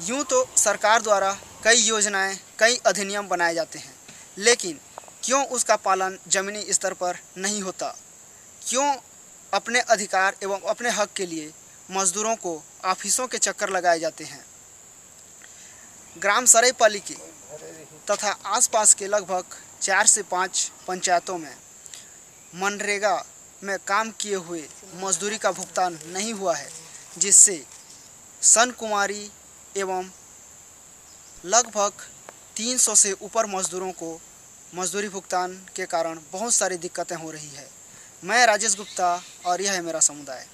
यूँ तो सरकार द्वारा कई योजनाएँ, कई अधिनियम बनाए जाते हैं, लेकिन क्यों उसका पालन ज़मीनी स्तर पर नहीं होता? क्यों अपने अधिकार एवं अपने हक के लिए मजदूरों को ऑफिसों के चक्कर लगाए जाते हैं? ग्राम सरेपाली के तथा आसपास के लगभग चार से पाँच पंचायतों में मनरेगा में काम किए हुए मजदूरी का भुगतान नहीं हुआ है, जिससे सन कुमारी एवं लगभग 300 से ऊपर मजदूरों को मजदूरी भुगतान के कारण बहुत सारी दिक्कतें हो रही है। मैं राजेश गुप्ता और यह है मेरा समुदाय।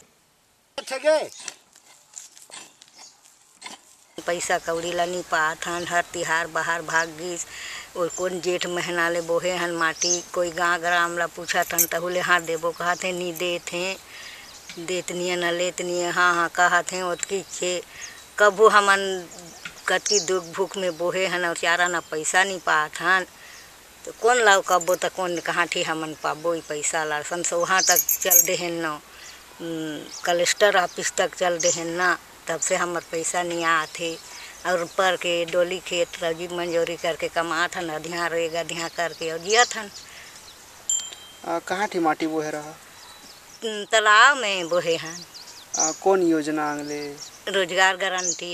पैसा कौड़ी ला नहीं पात हन हर तिहार बाहर भाग गिस और कौन जेठ महीना ले बोहे हन माटी कोई गाँव ग्राम ला पूछत हन तहुले हाँ देबो कहत हैं नहीं देत हैं देत नहीं न लेत नहीं हाँ हाँ कहत हैं ओतकी के कभू हमन कति दुख भूख में बोहे हन और चारा ना पैसा नहीं पात हन तो कौन लाओ कबो तो कौन कहाँ ठी हमन पाबो ई पैसा ला सन से वहाँ तक चल देहन न। कलेक्टर ऑफ़िस तक चल देहन ना तब से हमार पैसा नहीं आते और पर के डोली खेत रज़ी मंजूरी करके कमात हन अधिया रेगा अधिया करके और जियत हन। कहाँ थी माटी बोहे रहा? तालाब में बोहे हन। आ, कौन योजना आंगले? रोज़गार गारंटी।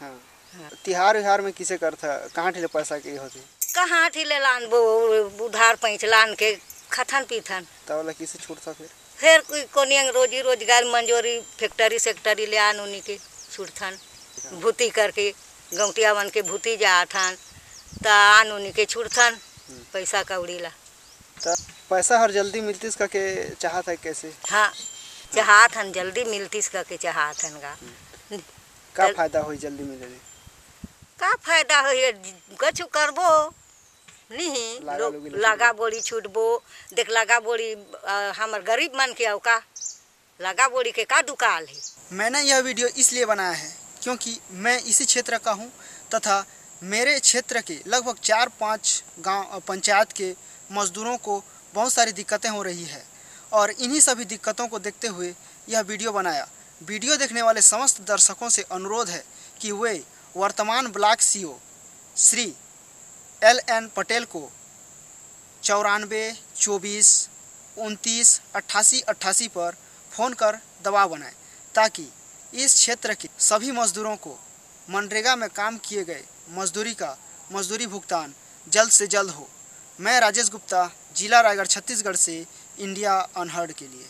हाँ। तिहार विहार में किसे करता कहाँ ठेले पैसा के होती? कहाँ थी ले लान बो उधार पैंच लान के खथन पीथन। तब किसे छूटता फिर? फिर कोई कोनी रोजी रोज़गार मंजूरी फैक्ट्री सेक्टरी ले आन उन्हीं के छुड़थन भूती करके गौटिया बन के भूती जाथन त आन उन्हीं के छुड़थन पैसा कौड़ी ला। पैसा हर जल्दी मिलती इसका के चाहत है कैसे? हाँ। चाहत हन जल्दी मिलतीस करके चाहत हन गा। का फ़ायदा हुई जल्दी मिले का फ़ायदा हो कछु करबो। नहीं लागा बोड़ी छूटबो। देख लागा बोड़ी अ, हमर गरीब मन के औ का लागा बोड़ी के का दुकाल है? मैंने यह वीडियो इसलिए बनाया है क्योंकि मैं इसी क्षेत्र का हूँ तथा मेरे क्षेत्र के लगभग चार पाँच गाँव पंचायत के मजदूरों को बहुत सारी दिक्कतें हो रही है। और इन्हीं सभी दिक्कतों को देखते हुए यह वीडियो बनाया। वीडियो देखने वाले समस्त दर्शकों से अनुरोध है कि वे वर्तमान block CO Shri L N Patel को चौरानवे चौबीस, उनतीस, अट्ठासी अट्ठासी पर फ़ोन कर दबाव बनाएँ, ताकि इस क्षेत्र के सभी मजदूरों को मनरेगा में काम किए गए मजदूरी का मजदूरी भुगतान जल्द से जल्द हो। मैं राजेश गुप्ता, जिला रायगढ़, छत्तीसगढ़ से इंडिया अनहर्ड के लिए।